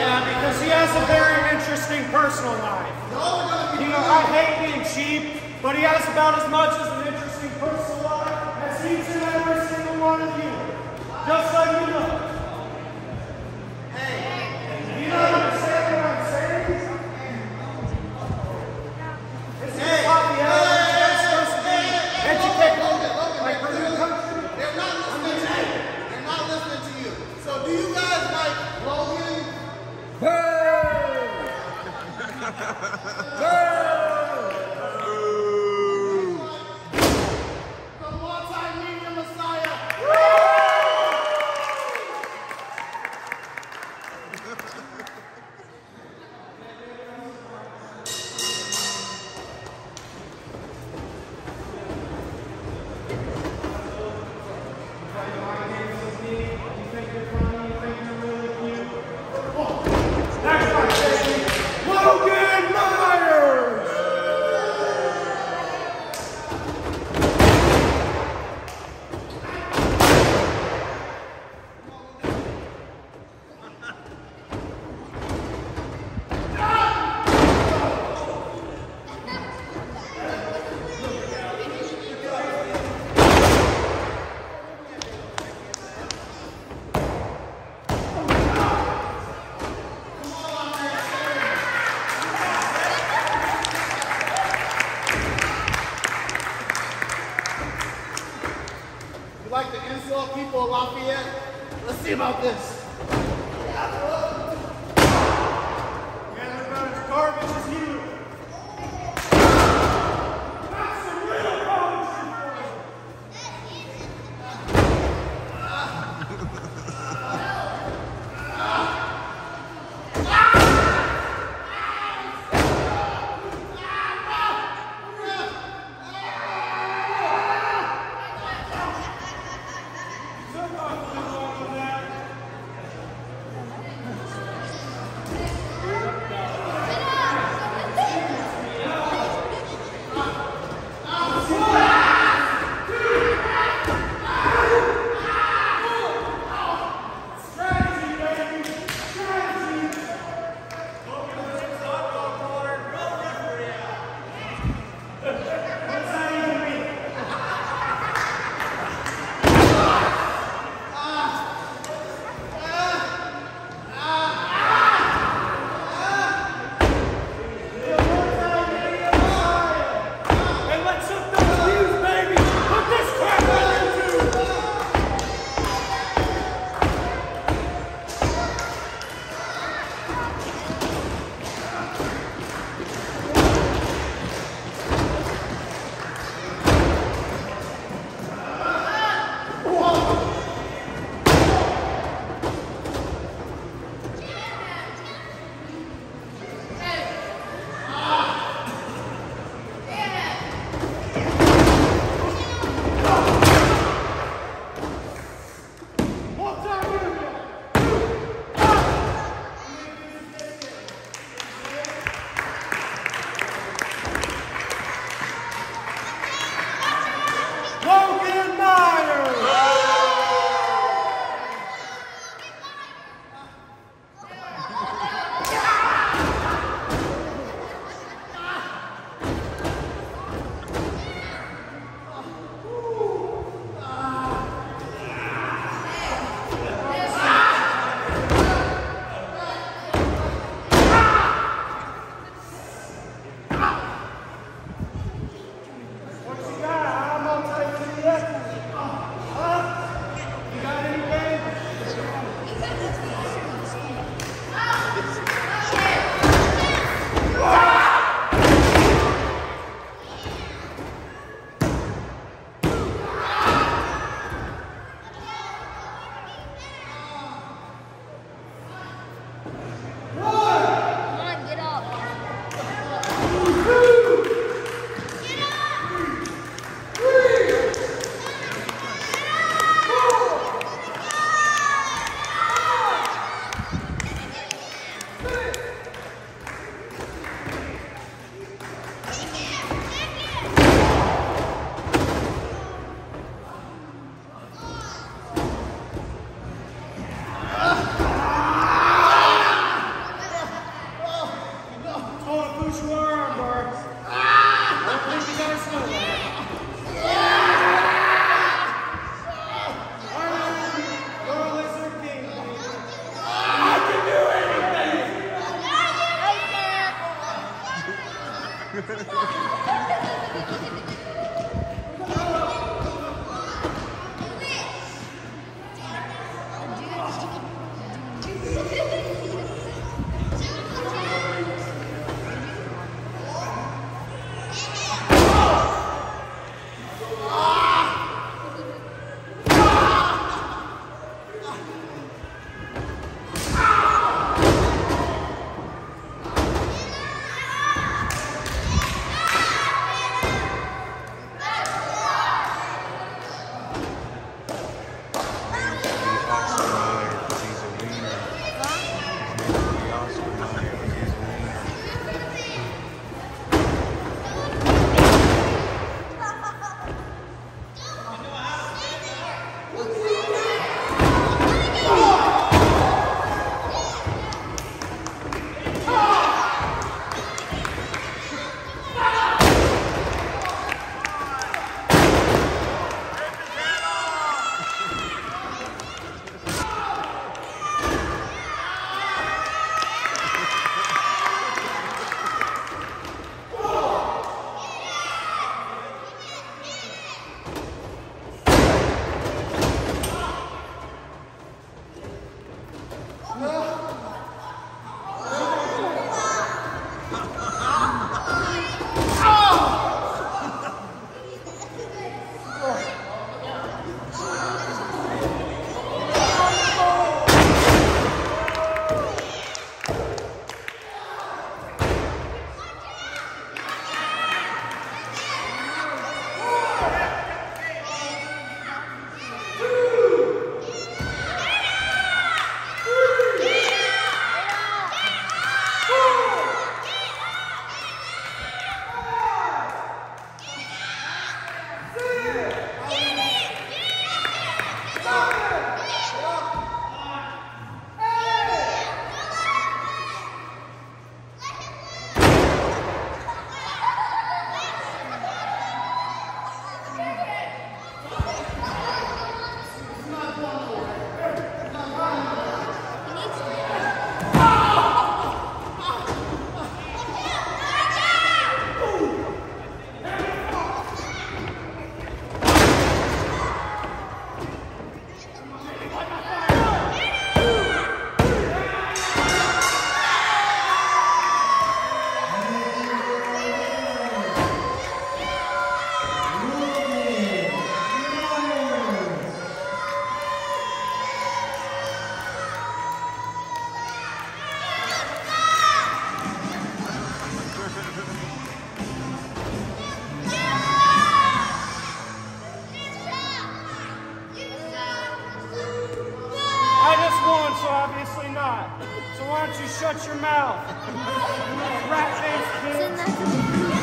Yeah, because he has a very interesting personal life. You know, I hate being cheap, but he has about as much as an interesting personal life as each and every single one of you. Just you. Hey. You about this. Shut your mouth. Rat-faced kid.